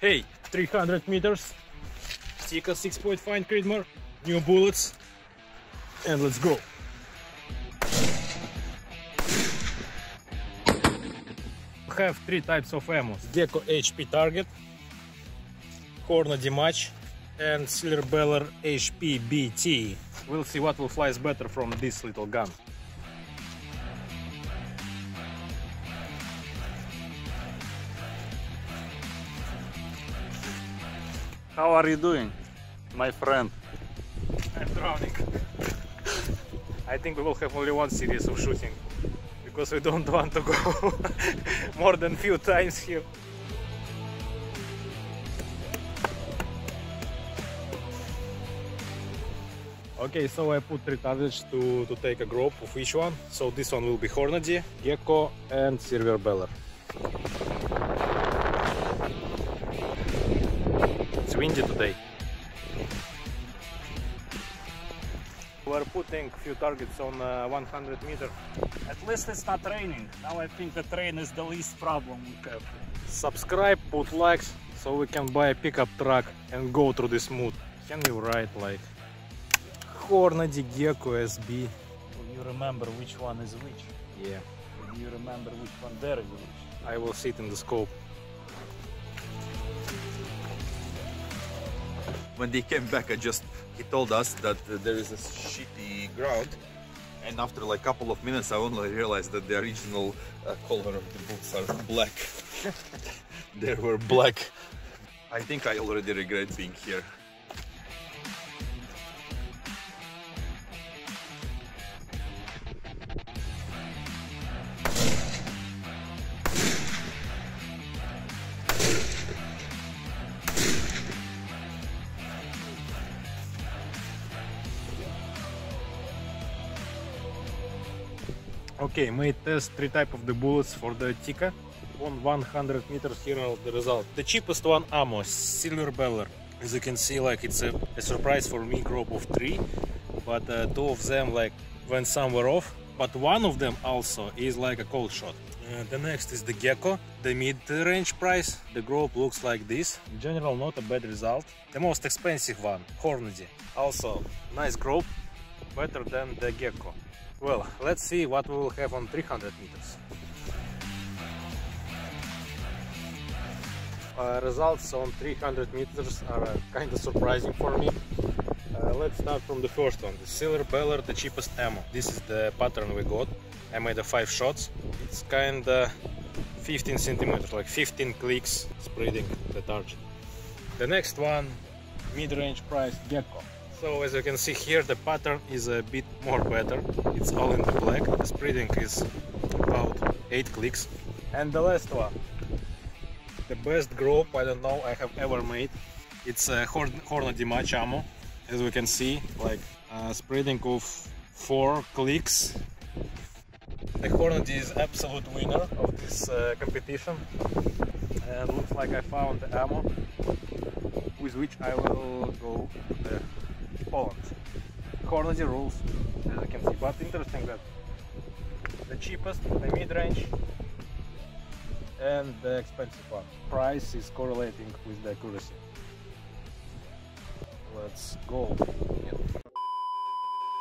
Hey, 300 meters, Tikka 6.5 Creedmoor, new bullets, and let's go. Have three types of ammo. Geco HP target, Hornady match, and Sellier Bellot HP BT. We'll see what will flies better from this little gun. How are you doing, my friend? I'm drowning. I think we will have only one series of shooting because we don't want to go more than few times here. Okay, so I put three targets to, to take a group of each one. So this one will be Hornady, Geco and Sellier Bellot. Windy today. We're putting few targets on uh, 100 meter. At least it's not raining. Now I think the rain is the least problem we have. Subscribe, put likes, so we can buy a pickup truck and go through this mood. Can you write like Hornady Geco SB? Will you remember which one is which? Yeah, Will you remember which one there is which? I will sit in the scope. When they came back, I just he told us that uh, there is a shitty ground, and after like couple of minutes, I only realized that the original uh, color of the boots are black. they were black. I think I already regret being here. Okay, made test three type of the bullets for the Tikka. On 100 meters here are the result. The cheapest one ammo, Sellier Bellot. As you can see, like it's a, a surprise for me group of three, but uh, two of them like went somewhere off. But one of them also is like a cold shot. Uh, the next is the Geco, the mid-range price. The group looks like this. In general, not a bad result. The most expensive one, Hornady. Also, nice group, better than the Geco. Well, let's see what we will have on 300 meters. Uh, results on 300 meters are uh, kind of surprising for me. Uh, let's start from the first one, the Sellier Bellot, the cheapest ammo. This is the pattern we got. I made a 5 shots. It's kind of 15 centimeters, like 15 clicks spreading the target. The next one, mid-range price Geco. So as you can see here the pattern is a bit more better. It's all in the black. The spreading is about 8 clicks. And the last one. The best group I don't know I have ever made. It's a Horn Hornady match ammo. As we can see, like uh, spreading of 4 clicks. The Hornady is absolute winner of this uh, competition. And looks like I found the ammo with which I will go to the Poland. Hornady rules, as you can see, but interesting that the cheapest, the mid-range, and the expensive one. Price is correlating with the accuracy. Let's go.